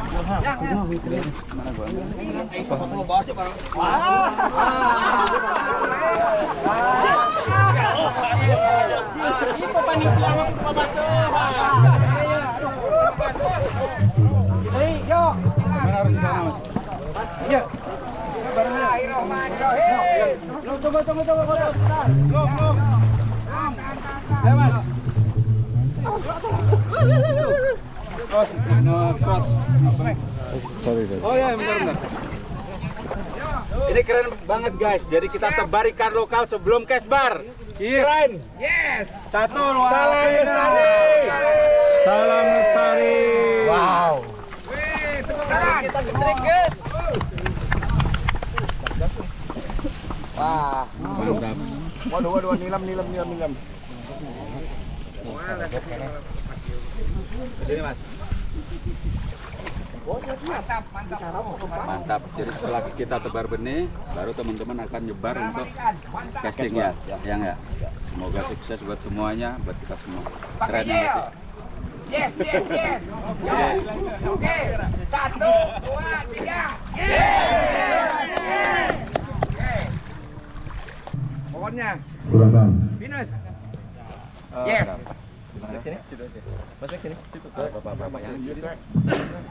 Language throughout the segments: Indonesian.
tempatnya ya. Bung atau Bang Bung? Cross, no, cross. Sorry, sorry. Oh ya, bentar, bentar. Ini keren banget guys. Jadi kita tebar ikan lokal sebelum kesbar. Keren. Yes. Satu, dua, Salam tiga. lestari. Salam lestari. Wow. Kita getrik guys. Wah. Waduh, waduh, nilam, nilam, nilam, nilam. Sini mas. Mantap. Jadi setelah kita tebar benih, baru teman-teman akan nyebar untuk casting ya, ya? Semoga sukses buat semuanya, buat kita semua. Keren banget. Yes, yes, yes. Oke. Oke. Satu, dua, tiga. Pokoknya. Minus. Oh, Yes. Masuk sini. Masuk sini. Bapak-bapak yang di sini.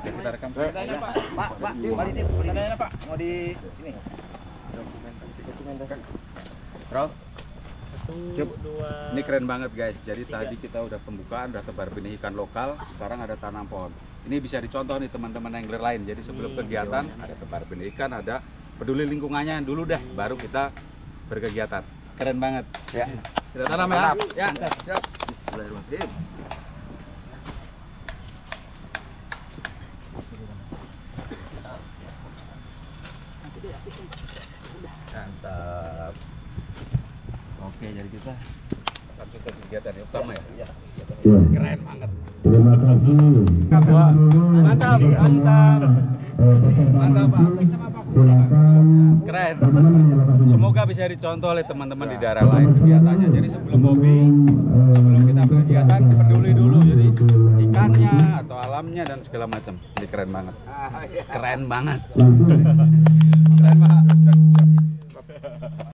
Kita rekam. Pak, Pak, deh, deh. Pak, mau di ini. Bro. Cup. Ini keren banget guys. Jadi tadi kita udah pembukaan, udah tebar benih ikan lokal. Sekarang ada tanam pohon. Ini bisa dicontoh nih teman-teman angler lain. Jadi sebelum kegiatan ada tebar benih ikan, ada peduli lingkungannya dulu dah. Baru kita berkegiatan. Keren banget. Ya. Kita tanam ya. Ya. Siap. Bismillahirrahmanirrahim. Mantap. Oke, jadi kita langsung ke kegiatan yang utama ya. Keren banget. Terima kasih. Mantap, mantap. Mantap, Pak. Silakan. Keren. Semoga bisa dicontoh oleh teman-teman di daerah lain kegiatannya. Jadi sebelum hobi, alamnya dan segala macam. Ini keren banget. Keren banget. Langsung